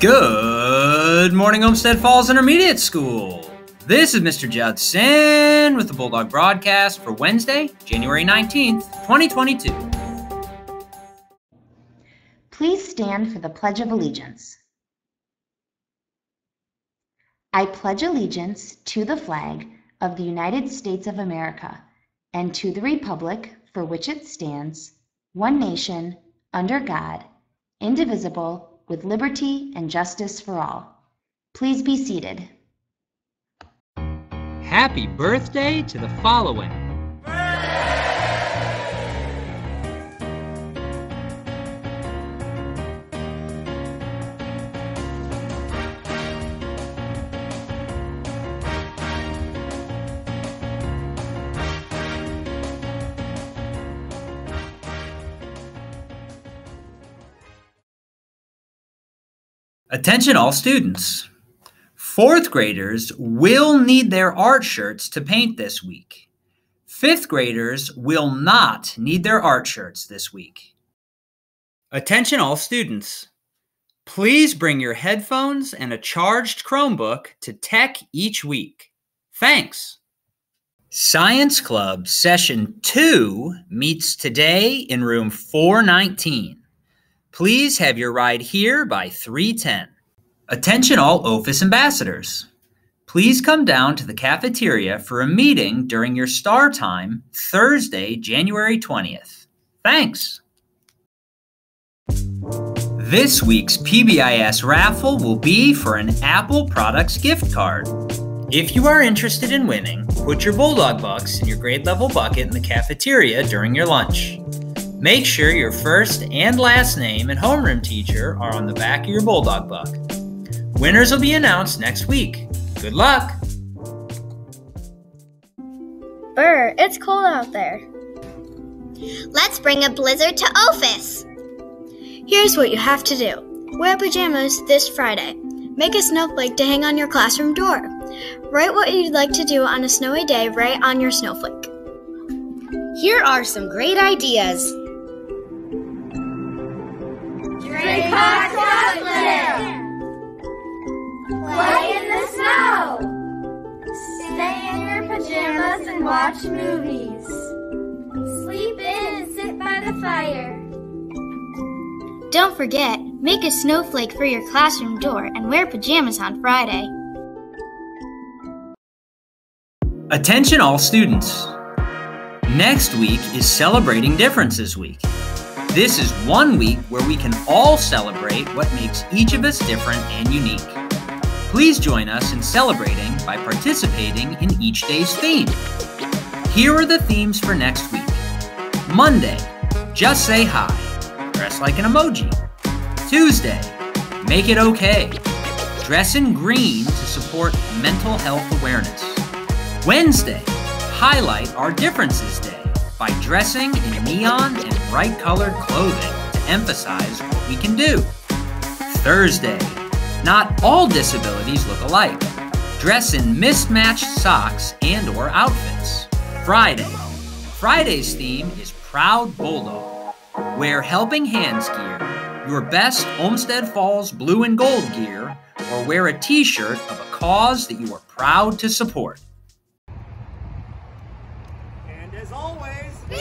Good morning, Olmsted Falls Intermediate School. This is Mr. Judson with the Bulldog broadcast for Wednesday, January 19th, 2022. Please stand for the Pledge of Allegiance. I pledge allegiance to the flag of the United States of America and to the republic for which it stands, one nation, under God, indivisible, with liberty and justice for all. Please be seated. Happy birthday to the following. Attention all students. Fourth graders will need their art shirts to paint this week. Fifth graders will not need their art shirts this week. Attention all students. Please bring your headphones and a charged Chromebook to tech each week. Thanks. Science Club Session 2 meets today in room 419. Please have your ride here by 310. Attention all OFIS ambassadors. Please come down to the cafeteria for a meeting during your star time Thursday, January 20th. Thanks. This week's PBIS raffle will be for an Apple Products gift card. If you are interested in winning, put your Bulldog Bucks in your grade level bucket in the cafeteria during your lunch. Make sure your first and last name and homeroom teacher are on the back of your Bulldog Buck. Winners will be announced next week. Good luck! Burr, it's cold out there. Let's bring a blizzard to OFIS. Here's what you have to do wear pajamas this Friday. Make a snowflake to hang on your classroom door. Write what you'd like to do on a snowy day right on your snowflake. Here are some great ideas. Drink hot chocolate. Play in the snow. Stay in your pajamas and watch movies. Sleep in and sit by the fire. Don't forget, make a snowflake for your classroom door and wear pajamas on Friday. Attention all students. Next week is Celebrating Differences Week. This is one week where we can all celebrate what makes each of us different and unique. Please join us in celebrating by participating in each day's theme. Here are the themes for next week Monday, just say hi, dress like an emoji. Tuesday, make it okay, dress in green to support mental health awareness. Wednesday, highlight our differences day by dressing in neon and bright colored clothing to emphasize what we can do. Thursday, not all disabilities look alike. Dress in mismatched socks and or outfits. Friday, Friday's theme is Proud Bulldog. Wear Helping Hands gear, your best Olmsted Falls blue and gold gear, or wear a t-shirt of a cause that you are proud to support. And as always, Be